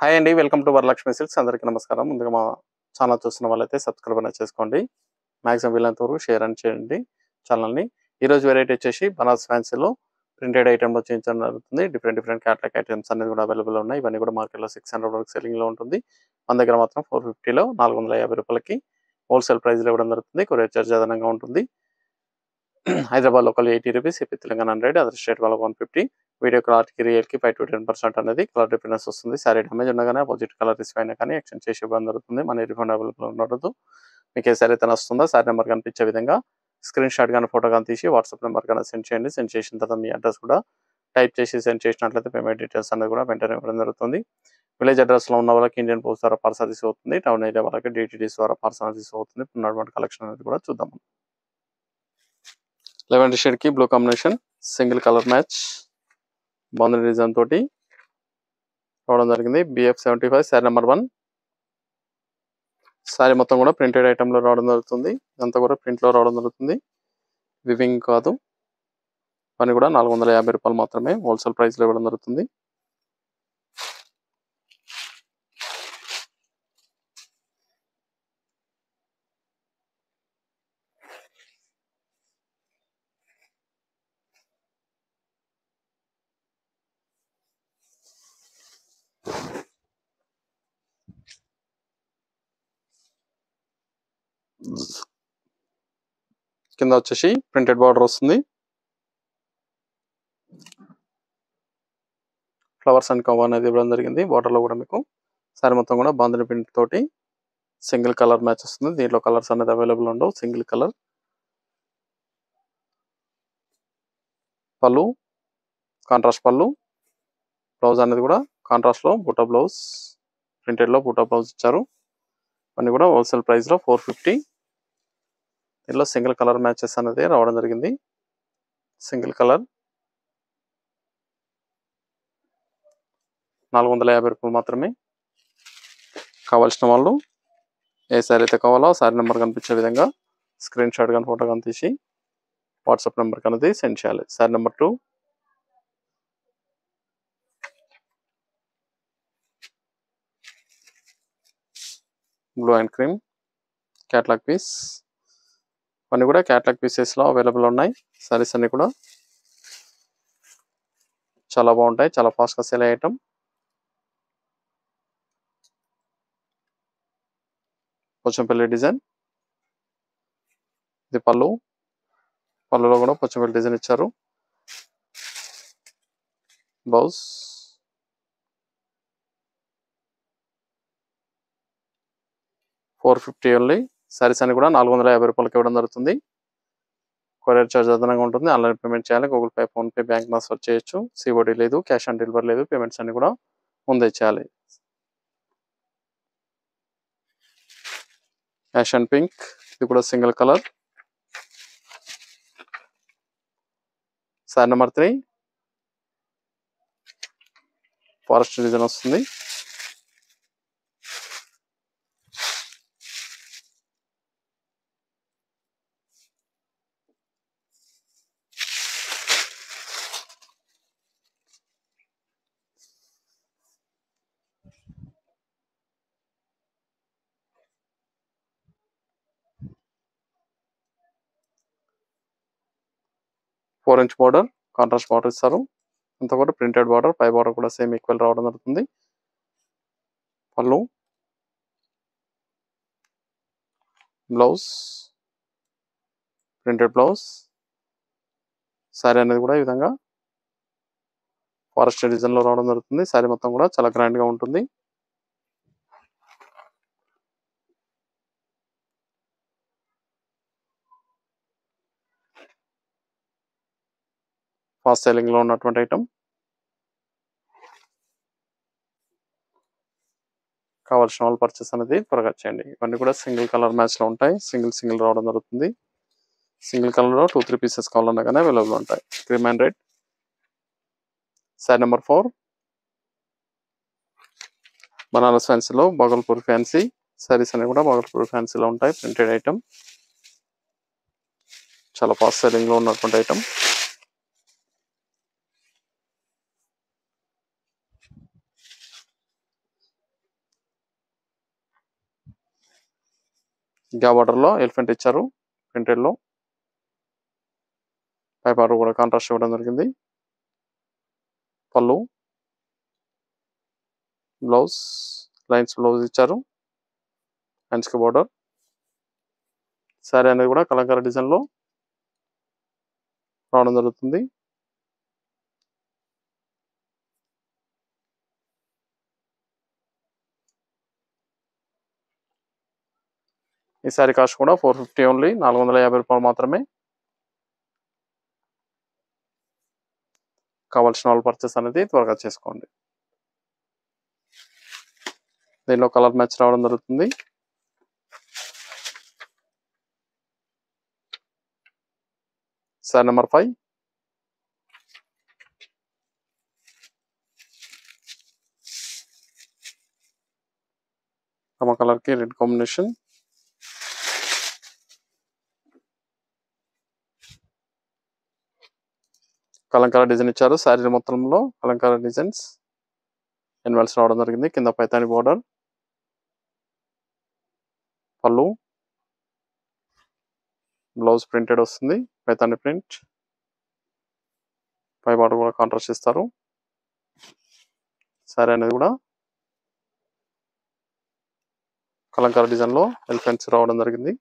Hi అండి welcome to Varalakshmi silks. అందరికీ నమస్కారం. ముందుగా మా ఛానల్ చూస్తున్న వాళ్ళైతే సబ్స్క్రైబ్ అనేది చేసుకోండి. మ్యాక్సిమం వీళ్ళంత వరకు షేర్ అని చేయండి ఛానల్ని. ఈరోజు వెరైటీ వచ్చేసి బనాస్ ఫ్యాన్సీలో ప్రింటెడ్ ఐటెంలో చేయించడం జరుగుతుంది. డిఫరెంట్ డిఫరెంట్ క్యాటలాగ్ ఐటమ్స్ అనేది కూడా అవైలబుల్ ఉన్నాయి. ఇవన్నీ కూడా మార్కెట్లో సిక్స్ హండ్రెడ్ వరకు సెల్లింగ్లో ఉంటుంది. మన దగ్గర మాత్రం ఫోర్ ఫిఫ్టీలో నాలుగు వందల యాభై రూపాయలకి హోల్సేల్ ప్రైస్లో ఇవ్వడం జరుగుతుంది. కొరియర్ ఛార్జ్ అదనంగా ఉంటుంది. Hyderabad local eighty rupees AP Telangana hundred other state వాళ్ళకి వన్ ఫిఫ్టీ వీడియో క్లారిటీకి రియల్కి ఫైవ్ టు టెన్ పర్సెంట్ అనేది కలర్ డిఫరెన్స్ వస్తుంది. సారీ డ్యామేజ్ ఉండగానే అపోజిట్ కలర్ రిసీవ్ అయినా కానీ ఎక్స్చేంజ్ చేసి ఇవ్వడం జరుగుతుంది. మనీ రిఫండ్ అవైలబుల్ ఉండదు. మీకు ఏ సారీ అయితే వస్తుందో సారీ నెంబర్ కనిపించే విధంగా స్క్రీన్ షాట్ కానీ ఫోటో కానీ తీసి వాట్సాప్ నెంబర్ కానీ సెండ్ చేయండి. సెండ్ చేసిన తర్వాత మీ అడ్రస్ కూడా టైప్ చేసి సెండ్ చేసినట్లయితే పేమెంట్ డీటెయిల్స్ అనేది కూడా వెంటనే ఇవ్వడం జరుగుతుంది. విలేజ్ అడ్రస్లో ఉన్న వాళ్ళకి ఇండియన్ పోస్ట్ ద్వారా పార్సల్ రిసీవ్ అవుతుంది టౌన్ ఏరియా వాళ్ళకి డిటిడిస్ ద్వారా పార్సల్ రిసీవ్ అవుతుంది ఉన్నటువంటి కలెక్షన్ అనేది కూడా చూద్దాం. Eleven షేడ్కి blue combination single colour match. Boundary design తోటి రావడం జరిగింది. BF seventy five sari number one sari మొత్తం కూడా ప్రింటెడ్ ఐటెంలో లో రావడం జరుగుతుంది. ఇదంతా కూడా ప్రింట్లో రావడం జరుగుతుంది. వివింగ్ కాదు. పని కూడా నాలుగు వందల యాభై రూపాయలు మాత్రమే హోల్సేల్ ప్రైస్లో ఇవ్వడం జరుగుతుంది. కింద వచ్చేసి ప్రింటెడ్ బార్డర్ వస్తుంది. ఫ్లవర్స్ అండ్ కవ్ అనేది ఇవ్వడం జరిగింది. బార్డర్లో కూడా మీకు సారీ మొత్తం కూడా బాంధని ప్రింట్ తోటి సింగిల్ కలర్ మ్యాచ్ వస్తుంది. దీంట్లో కలర్స్ అనేది అవైలబుల్ ఉండవు. Single colour pallu contrast pallu. Blouse అనేది కూడా కాంట్రాస్ట్లో బుటా బ్లౌజ్ ప్రింటెడ్లో బుటా బ్లౌజ్ ఇచ్చారు. అన్ని కూడా హోల్సేల్ ప్రైస్లో ఫోర్ ఫిఫ్టీ దీనిలో సింగిల్ కలర్ మ్యాచెస్ అనేది రావడం జరిగింది. Single colour. నాలుగు వందల యాభై రూపాయలు మాత్రమే కావాల్సిన వాళ్ళు. ఏ సారీ అయితే కావాలో ఆ సారీ నెంబర్ కనిపించే విధంగా స్క్రీన్ షాట్ కానీ ఫోటో కానీ తీసి వాట్సాప్ నెంబర్కి అనేది సెండ్ చేయాలి. Sari number two. Blue and cream. Catalogue piece. అన్ని కూడా క్యాట్లాగ్ పీసెస్లో అవైలబుల్ ఉన్నాయి. సారీస్ అన్ని కూడా చాలా బాగుంటాయి. చాలా ఫాస్ట్గా సేల్ ఐటమ్ పోచంపల్లి డిజైన్ ఇది పళ్ళు. పళ్ళులో కూడా పొచ్చంపల్లి డిజైన్ ఇచ్చారు. Blouse four fifty only saris అన్ని కూడా నాలుగు వందల యాభై రూపాయలకి ఇవ్వడం జరుగుతుంది. కొరియర్ చార్జ్ అదనంగా ఉంటుంది. ఆన్లైన్ పేమెంట్ చేయాలి. Google Pay PhonePe bank transfer చేయొచ్చు. సిఓడి లేదు క్యాష్ ఆన్ డెలివరీ లేదు. పేమెంట్స్ అన్ని కూడా ముందే చేయాలి. Ash and pink. ఇది కూడా single colour. Sari number three. Forest design వస్తుంది. Four inch border contrast border ఇస్తారు. అంతా కూడా ప్రింటెడ్ బార్డర్ పై బార్డర్ కూడా సేమ్ ఈక్వల్ రావడం జరుగుతుంది. పళ్ళు. బ్లౌజ్ ప్రింటెడ్ బ్లౌజ్ శారీ అనేది కూడా ఈ విధంగా ఫారెస్ట్ డిజైన్లో రావడం జరుగుతుంది. శారీ మొత్తం కూడా చాలా గ్రాండ్గా ఉంటుంది. ఫాస్ట్ సెల్లింగ్లో ఉన్నటువంటి ఐటమ్ కావాల్సిన వాళ్ళు పర్చేస్ అనేది త్వరగా చేయండి. ఇవన్నీ కూడా సింగిల్ కలర్ మ్యాచ్లో ఉంటాయి. సింగిల్ సింగిల్ రావడం జరుగుతుంది. సింగిల్ కలర్లో టూ త్రీ పీసెస్ కావాలన్నా కానీ అవైలబుల్ ఉంటాయి. Cream and red side number four Banaras ఫ్యాన్సీలో Bhagalpur fancy saris అనేవి కూడా బాగల్పూర్ ఫ్యాన్సీలో ఉంటాయి. ప్రింటెడ్ ఐటమ్ చాలా ఫాస్ట్ సెల్లింగ్లో ఉన్నటువంటి ఐటమ్ గ్యా బార్డర్లో ఎలిఫెంట్ ఇచ్చారు. ప్రింటెడ్లో పై బార్డర్ కూడా కాంట్రాస్ట్ ఇవ్వడం జరిగింది. పళ్ళు. బ్లౌజ్ లైన్స్ బ్లౌజ్ ఇచ్చారు. హ్యాండ్స్కి బార్డర్ శారీ అనేది కూడా కలంకార డిజైన్లో రావడం జరుగుతుంది. ఈ శారీ కాస్ట్ కూడా ఫోర్ ఫిఫ్టీ ఓన్లీ నాలుగు వందల యాభై రూపాయలు మాత్రమే. కావాల్సిన వాళ్ళు పర్చేస్ అనేది త్వరగా చేసుకోండి. దీనిలో కలర్ మ్యాచ్ రావడం జరుగుతుంది. Sari number five. కమ కలర్కి రెడ్ కాంబినేషన్ కలంకార డిజైన్ ఇచ్చారు. శారీ మొత్తంలో కలంకార డిజైన్స్ ఎన్వెల్స్ రావడం జరిగింది. కింద Paithani border pallu. Blouse printed వస్తుంది. పైతాని ప్రింట్. పై బార్డర్ కూడా కాంట్రాస్ట్ ఇస్తారు శారీ అనేది కూడా కలంకార డిజైన్లో ఎలిఫెంట్స్ రావడం జరిగింది.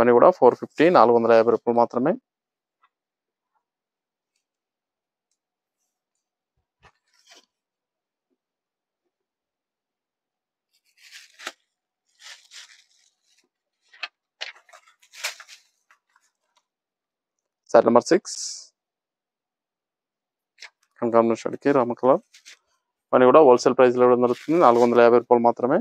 మనీ కూడా ఫోర్ ఫిఫ్టీ నాలుగు వందల యాభై రూపాయలు మాత్రమే. సార్ నెంబర్ సిక్స్ కాంబినేషన్కి రామ మనీ కూడా హోల్సేల్ ప్రైస్లో ఇవ్వడం జరుగుతుంది. నాలుగు వందల యాభై రూపాయలు మాత్రమే.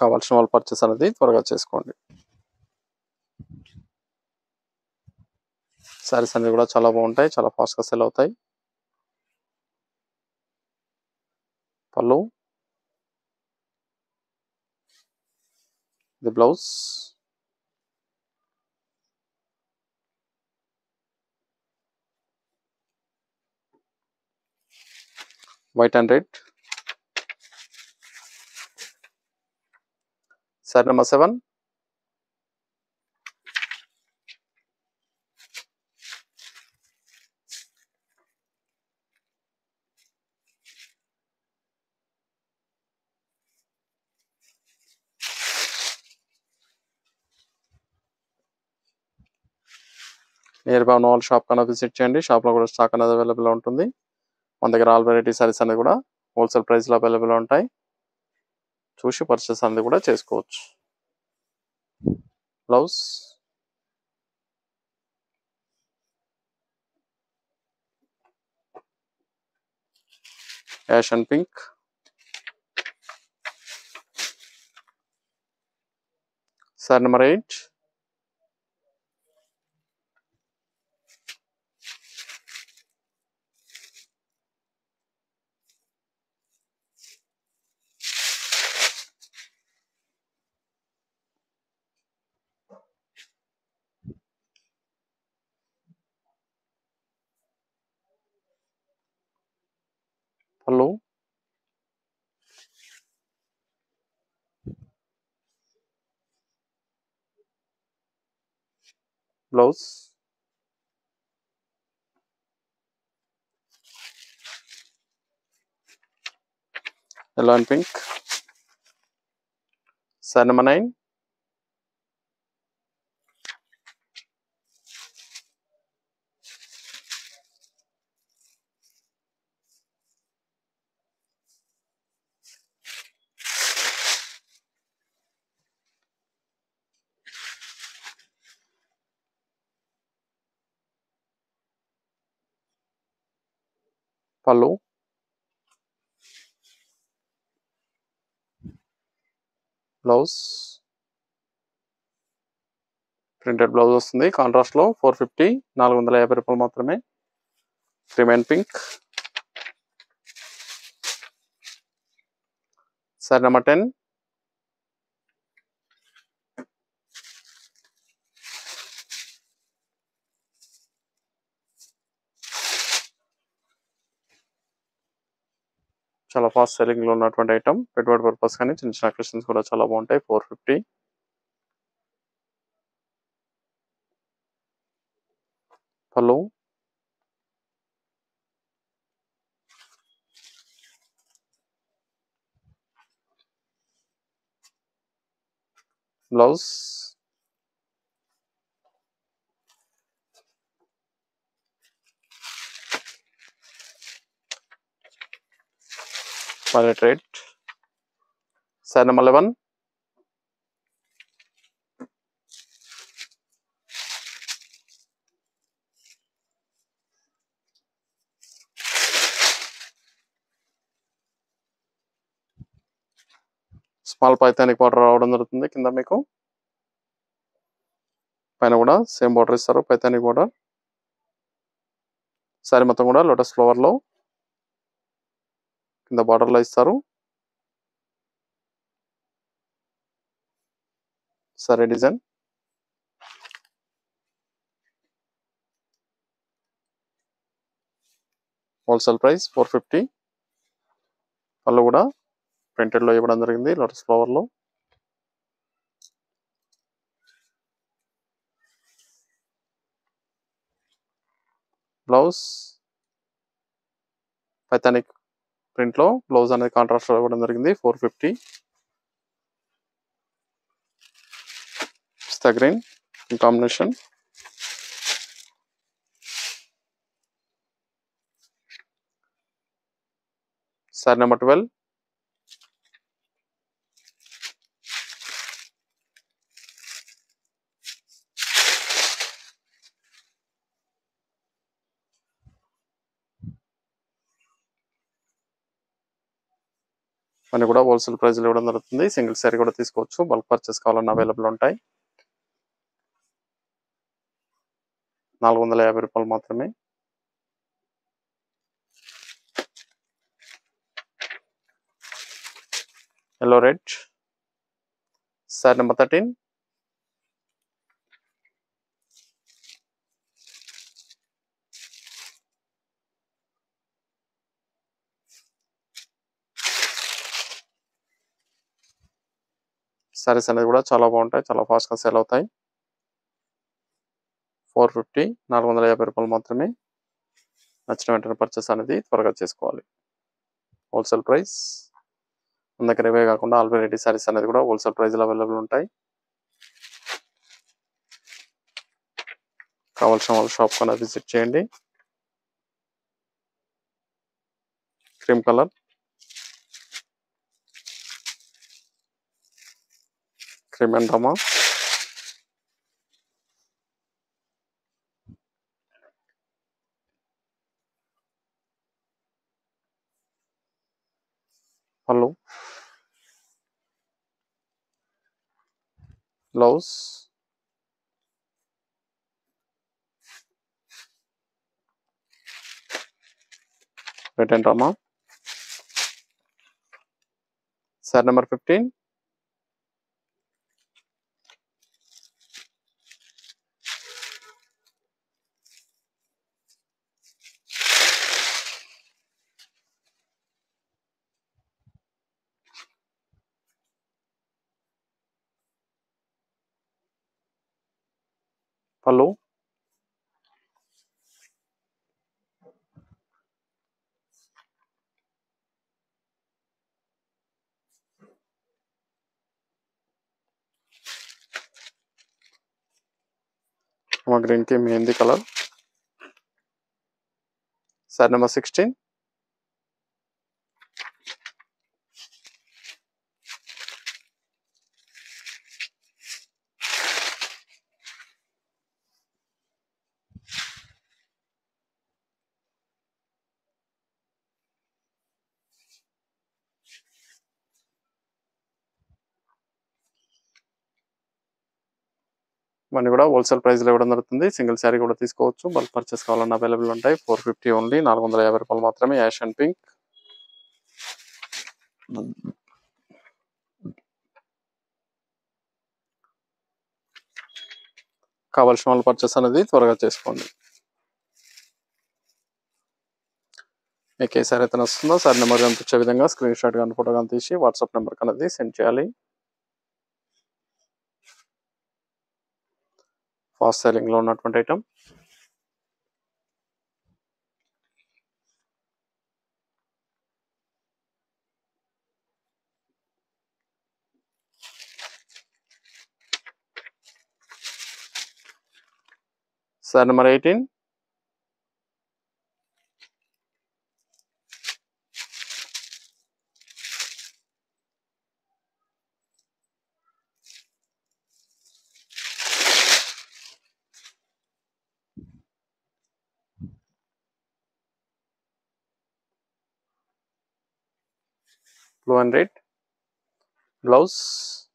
కావాల్సిన వాళ్ళు పర్చేస్ అనేది త్వరగా చేసుకోండి. శారీస్ అనేవి కూడా చాలా బాగుంటాయి చాలా ఫాస్ట్గా సెల్ అవుతాయి. పళ్ళు. ఇది blouse white and red sari number seven near by ఉన్న వాళ్ళు షాప్ కన్నా విజిట్ చేయండి. షాప్లో కూడా స్టాక్ అనేది అవైలబుల్ ఉంటుంది. మన దగ్గర ఆల్ వెరైటీ సారీస్ అనేది కూడా హోల్సేల్ ప్రైస్లో అవైలబుల్ ఉంటాయి. చూసి పర్చేస్ అనేది కూడా చేసుకోవచ్చు. Blouse ash and pink sari number eight pallu blouse yellow and pink sari pallu blouse printed blouse వస్తుంది కాంట్రాస్ట్లో ఫోర్ ఫిఫ్టీ నాలుగు వందల యాభై రూపాయలు మాత్రమే. Cream and pink sari number ten చాలా ఫాస్ట్ సెల్లింగ్లో ఉన్నటువంటి ఐటమ్ పెట్టుబడి పర్పస్ కానీ చిన్న చిన్న క్వశ్చన్స్ కూడా చాలా బాగుంటాయి. Four fifty pallu blouse Violet red. Size number 11. Small పైథానిక్ border రావడం జరుగుతుంది కింద మీకు పైన కూడా సేమ్ బార్డర్ ఇస్తారు పైథానిక్ బార్డర్ సారీ మొత్తం కూడా లోటస్ ఫ్లవర్లో కింద బార్డర్లో ఇస్తారు. సరే design. Wholesale price four fifty వాళ్ళు కూడా ప్రింటెడ్లో ఇవ్వడం జరిగింది లోటస్ ఫ్లవర్లో బ్లౌజ్ పైతానిక్ ప్రింట్లో బ్లౌజ్ అనేది కాంట్రాస్ట్ ఇవ్వడం జరిగింది. Four fifty pista green combination sari number twelve అన్ని కూడా హోల్సేల్ ప్రైస్ ఇవ్వడం జరుగుతుంది. సింగిల్ సారీ కూడా తీసుకోవచ్చు. బల్క్ పర్చేస్ కావాలన్నా అవైలబుల్ ఉంటాయి. నాలుగు వందల యాభై రూపాయలు మాత్రమే. Yellow red sari number thirteen saris అనేది కూడా చాలా బాగుంటాయి. చాలా ఫాస్ట్గా సేల్ అవుతాయి. ఫోర్ ఫిఫ్టీ నాలుగు వందల యాభై రూపాయలు మాత్రమే నచ్చిన వెంటనే పర్చేస్ అనేది త్వరగా చేసుకోవాలి. హోల్సేల్ ప్రైస్ మన దగ్గర ఇవే కాకుండా ఆల్ వెరైటీ సారీస్ అనేది కూడా హోల్సేల్ ప్రైస్లో అవైలబుల్ ఉంటాయి. కావాల్సిన వాళ్ళ షాప్ కన్నా విజిట్ చేయండి. Cream colour Clementama. Hello. Laos. right drama. Rama. Side number 15. గ్రీన్కి mehndi colour. Sari number sixteen. ఇవన్నీ కూడా హోల్సేల్ ప్రైస్లో ఇవ్వడం జరుగుతుంది. సింగిల్ శారీ కూడా తీసుకోవచ్చు. బల్క్ పర్చేస్ కావాలన్నా అవైలబుల్ ఉంటాయి. ఫోర్ ఫిఫ్టీ ఓన్లీ నాలుగు వందల యాభై రూపాయలు మాత్రమే యాష్ అండ్ పింక్. కావాల్సిన వాళ్ళు పర్చేస్ అనేది త్వరగా చేసుకోండి. మీకు ఏ సారీ అయితే నస్తుందో సారీ నెంబర్ కనిపించే విధంగా స్క్రీన్ షాట్ కానీ ఫోటో కానీ తీసి వాట్సాప్ నెంబర్ అనేది సెండ్ చేయాలి. ఫాస్ట్ సెల్లింగ్లో ఉన్నటువంటి item sari number eighteen blue and red. Blouse.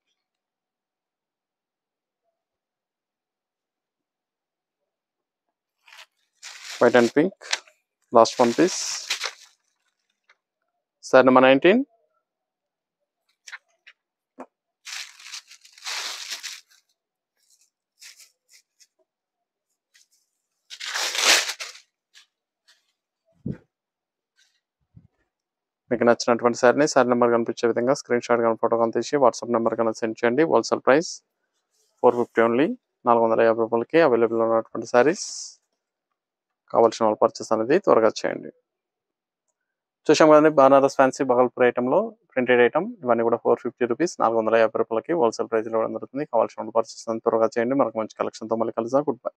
White and pink. Last one piece slide number 19 మీకు నచ్చినటువంటి శారీని శారీ నెంబర్ కనిపించే విధంగా స్క్రీన్ షాట్ కానీ ఫోటో కానీ తీసి వాట్సాప్ నెంబర్ కన్నా సెండ్ చేయండి. Wholesale price four fifty only నాలుగు వందల యాభై రూపాయలకి అవైలబుల్ ఉన్నటువంటి సారీస్ కావాల్సిన వాళ్ళు పర్చేస్ అనేది త్వరగా చేయండి. చూసాం కదండి బనారస్ ఫ్యాన్సీ బగల్పూర్ ఐటెంలో ప్రింటెడ్ ఐటమ్ ఇవన్నీ కూడా ఫోర్ ఫిఫ్టీ రూపీస్ నాలుగు వందల యాభై రూపాయలకి హోల్సేల్ ప్రైస్ ఇవ్వడం జరుగుతుంది. కావాల్సిన వాళ్ళు పర్చేస్ త్వరగా చేయండి. మనకు మంచి కలెక్షన్తో మళ్ళీ కలుద్దాం. Good bye